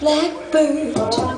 Blackbird.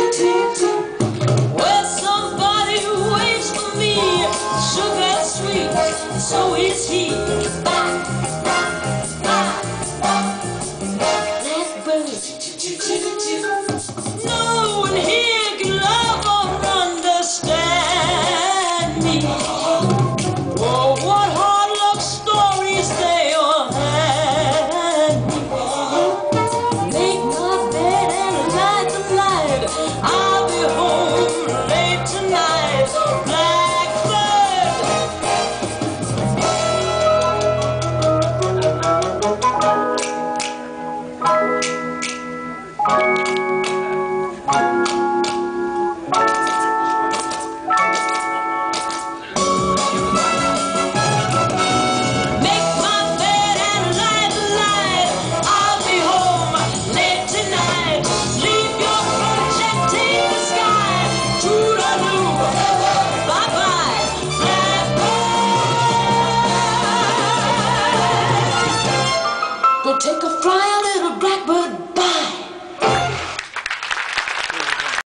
so is he. Bye.